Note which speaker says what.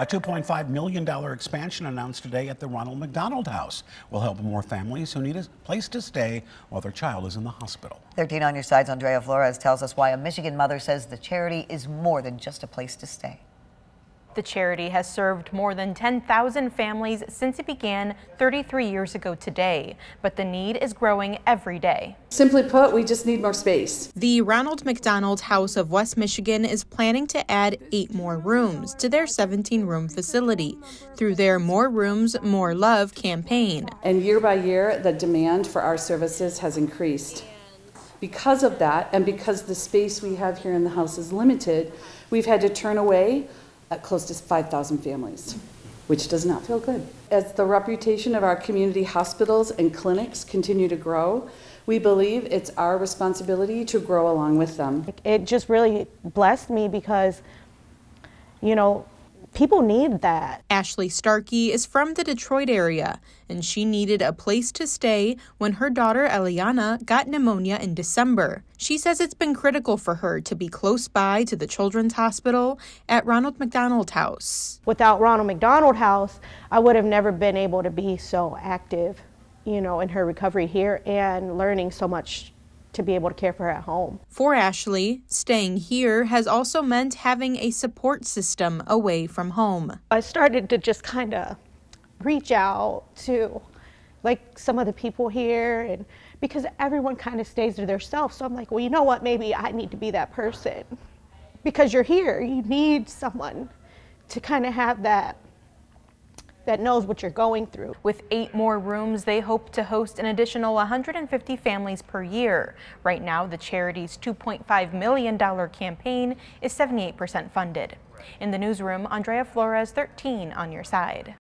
Speaker 1: A $2.5 million expansion announced today at the Ronald McDonald House will help more families who need a place to stay while their child is in the hospital.
Speaker 2: 13 on your side's Andrea Flores tells us why a Michigan mother says the charity is more than just a place to stay.
Speaker 3: The charity has served more than 10,000 families since it began 33 years ago today, but the need is growing every day.
Speaker 4: Simply put, we just need more space.
Speaker 5: The Ronald McDonald House of West Michigan is planning to add eight more rooms to their 17 room facility through their More Rooms, More Love campaign.
Speaker 4: And year by year, the demand for our services has increased. Because of that, and because the space we have here in the house is limited, we've had to turn away at close to 5,000 families, which does not feel good. As the reputation of our community hospitals and clinics continue to grow, we believe it's our responsibility to grow along with them.
Speaker 6: It just really blessed me because, you know, people need that.
Speaker 5: Ashley Starkey is from the Detroit area, and she needed a place to stay when her daughter Eliana got pneumonia in December. She says it's been critical for her to be close by to the Children's Hospital at Ronald McDonald House.
Speaker 6: Without Ronald McDonald House, I would have never been able to be so active, you know, in her recovery here and learning so much to be able to care for her at home.
Speaker 5: For Ashley, staying here has also meant having a support system away from home.
Speaker 6: I started to just kind of reach out to like some of the people here and because everyone kind of stays to themselves. So I'm like, well, you know what? Maybe I need to be that person because you're here. You need someone to kind of have that that knows what you're going through.
Speaker 3: With eight more rooms, they hope to host an additional 150 families per year. Right now, the charity's $2.5 million campaign is 78% funded. In the newsroom, Andrea Flores, 13 on your side.